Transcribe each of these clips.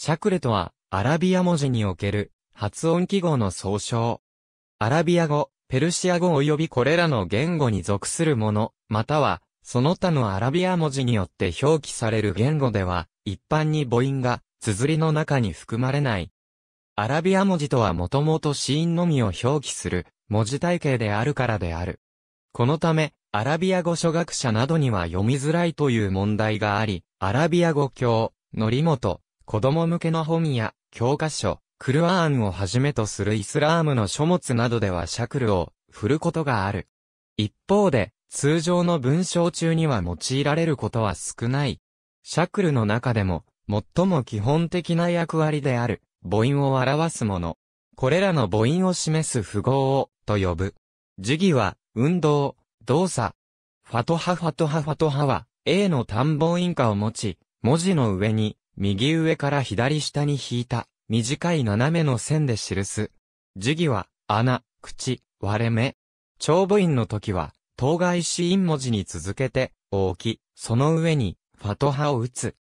シャクルとは、アラビア文字における、発音記号の総称。アラビア語、ペルシア語及びこれらの言語に属するもの、または、その他のアラビア文字によって表記される言語では、一般に母音が、綴りの中に含まれない。アラビア文字とはもともと子音のみを表記する、文字体系であるからである。このため、アラビア語初学者などには読みづらいという問題があり、アラビア語教、のりもと、子供向けの本や、教科書、クルアーンをはじめとするイスラームの書物などではシャクルを振ることがある。一方で、通常の文章中には用いられることは少ない。シャクルの中でも、最も基本的な役割である、母音を表すもの。これらの母音を示す符号を、と呼ぶ。時義は、運動、動作。ファトハファトハファトハは、A の単母音化を持ち、文字の上に、右上から左下に引いた、短い斜めの線で記す。時義は、穴、口、割れ目。長母音の時は、当該子音文字に続けて、大き、その上に、ファトハを打つ。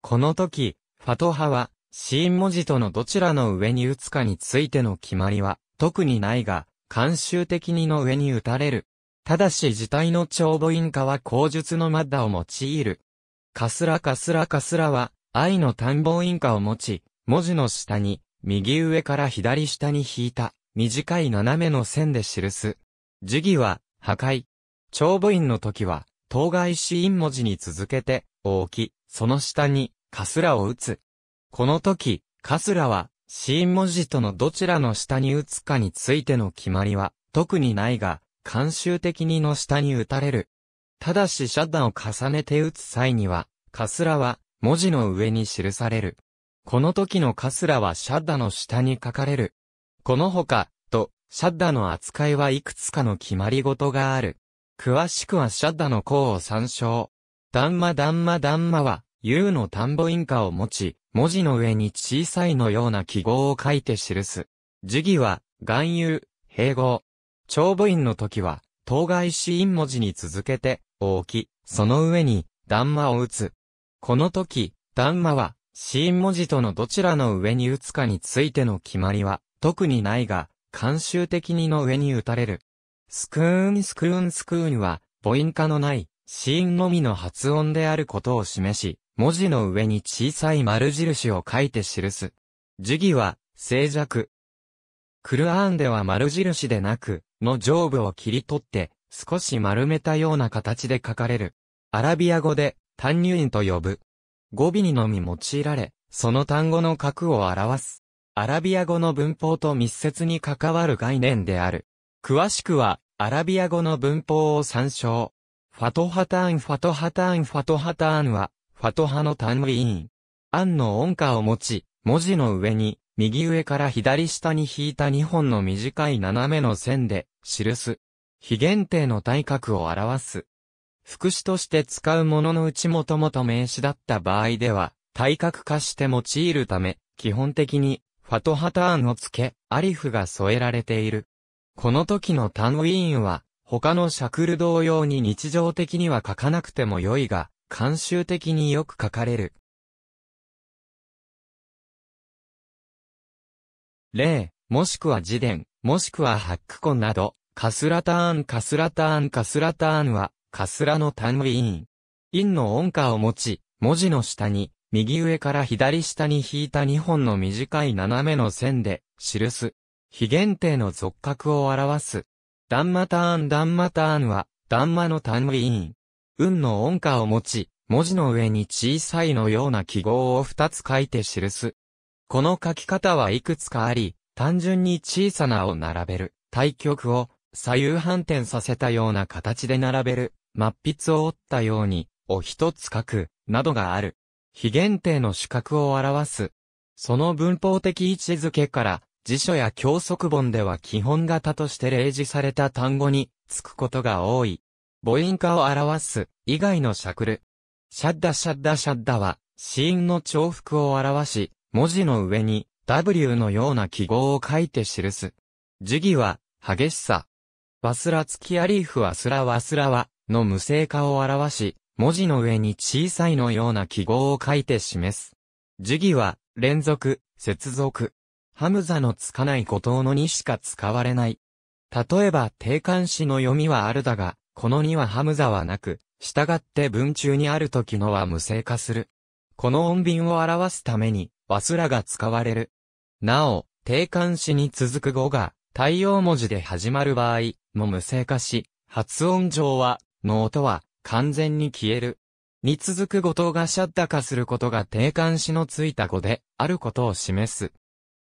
この時、ファトハは、子音文字とのどちらの上に打つかについての決まりは、特にないが、慣習的にの上に打たれる。ただし自体の長母音化は口述のマッダを用いる。カスラカスラカスラは、愛の単母音化を持ち、文字の下に、右上から左下に引いた、短い斜めの線で記す。時義は、破壊。長母音の時は、当該子音文字に続けて、大き、その下に、カスラを打つ。この時、カスラは、子音文字とのどちらの下に打つかについての決まりは、特にないが、慣習的にの下に打たれる。ただしシャッダを重ねて打つ際には、カスラは、文字の上に記される。この時のカスラはシャッダの下に書かれる。この他、と、シャッダの扱いはいくつかの決まり事がある。詳しくはシャッダの項を参照。ダンマダンマダンマは、U の単母音化を持ち、文字の上に小さいのような記号を書いて記す。時義は、含有、併合。長母音の時は、当該子音文字に続けて、大き、その上に、ダンマを打つ。この時、ダンマは、子音文字とのどちらの上に打つかについての決まりは、特にないが、慣習的にの上に打たれる。スクーンスクーンスクーンは、母音化のない、子音のみの発音であることを示し、文字の上に小さい丸印を書いて記す。時義は、静寂。クルアーンでは丸印でなく、の上部を切り取って、少し丸めたような形で書かれる。アラビア語で、単入院と呼ぶ。語尾にのみ用いられ、その単語の格を表す。アラビア語の文法と密接に関わる概念である。詳しくは、アラビア語の文法を参照。ファトハターンファトハターンファトハターンは、ファトハの単ウィーン。アンの音化を持ち、文字の上に、右上から左下に引いた2本の短い斜めの線で、記す。非限定の体格を表す。副詞として使うもののうちもともと名詞だった場合では、体格化して用いるため、基本的に、ファトハターンを付け、アリフが添えられている。この時のタンウィーンは、他のシャクル同様に日常的には書かなくても良いが、慣習的によく書かれる。例、もしくは自伝、もしくはハックコンなど、カスラターンカスラターンカスラターンは、カスラの単ウィーン。インの音化を持ち、文字の下に、右上から左下に引いた2本の短い斜めの線で、記す。非限定の俗格を表す。ダンマターンダンマターンは、ダンマの単ウィーン。運の音化を持ち、文字の上に小さいのような記号を2つ書いて記す。この書き方はいくつかあり、単純に小さなを並べる、対極を左右反転させたような形で並べる、末筆を折ったように、を一つ書く、などがある。非限定の主格を表す。その文法的位置づけから、辞書や教則本では基本型として例示された単語に、つくことが多い。母音化を表す、以外のしゃくる。シャッダシャッダシャッダは、子音の重複を表し、文字の上に、W のような記号を書いて記す。時義は、激しさ。ワスラツキアリーフワスラワスラは、の無声化を表し、文字の上に小さいのような記号を書いて示す。時義は、連続、接続。ハムザのつかない語頭のにしか使われない。例えば定冠詞の読みはあるだが、このにはハムザはなく、従って文中にある時のは無声化する。この音便を表すために、わすらが使われる。なお、定冠詞に続く語が、対応文字で始まる場合、も無声化し、発音上は、の音は、完全に消える。に続く語頭がシャッダ化することが定冠詞のついた語で、あることを示す。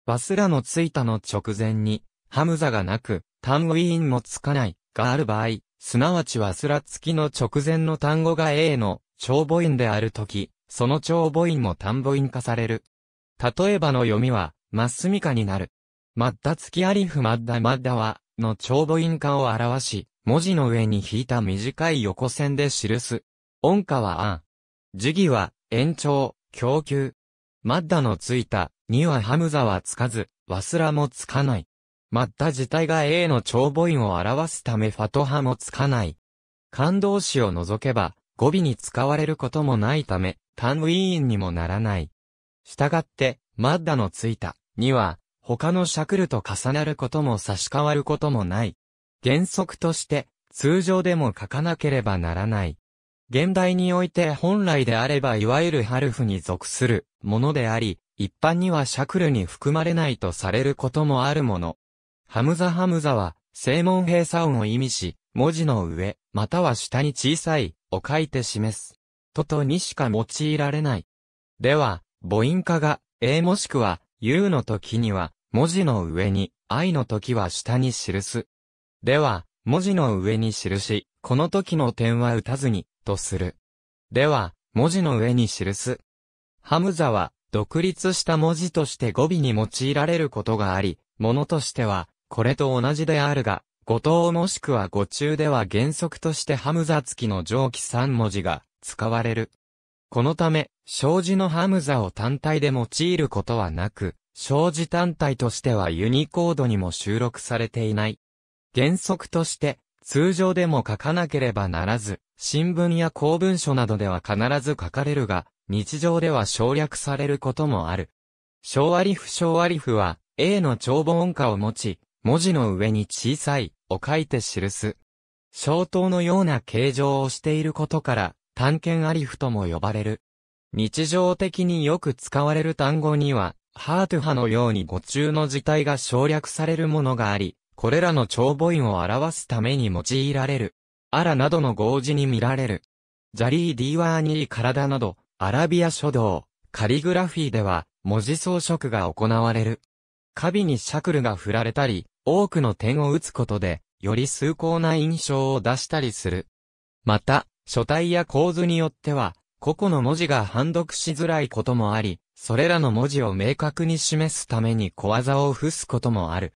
バスラのついたの直前に、ハムザがなく、タンウィーンもつかない、がある場合、すなわちワスラ付きの直前の単語が A の長母音であるとき、その長母音も単母音化される。例えばの読みは、マッスミカになる。マッダ付きアリフマッダマッダは、の長母音化を表し、文字の上に引いた短い横線で記す。音化はアン。時義は、延長、供給。マッダのついた、にはハムザはつかず、ワスラもつかない。マッダ自体が A の長母音を表すためファトハもつかない。感動詞を除けば、語尾に使われることもないため、タンウィーンにもならない。したがって、マッダのついた、には、他のシャクルと重なることも差し替わることもない。原則として、通常でも書かなければならない。現代において本来であればいわゆるハルフに属するものであり、一般にはシャクルに含まれないとされることもあるもの。ハムザハムザは、正門閉鎖音を意味し、文字の上、または下に小さい、を書いて示す。ととにしか用いられない。では、母音化が、A もしくは、U の時には、文字の上に、I の時は下に記す。では、文字の上に記し、この時の点は打たずに、とする。では、文字の上に記す。ハムザは、独立した文字として語尾に用いられることがあり、ものとしては、これと同じであるが、語頭もしくは語中では原則としてハムザ付きの上記3文字が使われる。このため、生字のハムザを単体で用いることはなく、生字単体としてはユニコードにも収録されていない。原則として、通常でも書かなければならず、新聞や公文書などでは必ず書かれるが、日常では省略されることもある。小アリフ小アリフは、A の長母音化を持ち、文字の上に小さい、を書いて記す。小刀のような形状をしていることから、単検アリフとも呼ばれる。日常的によく使われる単語には、ハート派のように語中の字体が省略されるものがあり、これらの長母音を表すために用いられる。アラなどの語字に見られる。ジャリー・ディーワーニー体など、アラビア書道、カリグラフィーでは、文字装飾が行われる。カビにシャクルが振られたり、多くの点を打つことで、より崇高な印象を出したりする。また、書体や構図によっては、個々の文字が判読しづらいこともあり、それらの文字を明確に示すために小技を付すこともある。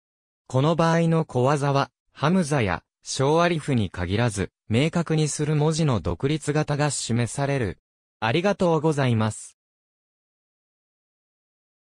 この場合の小技は、ハムザや小アリフに限らず、明確にする文字の独立型が示される。ありがとうございます。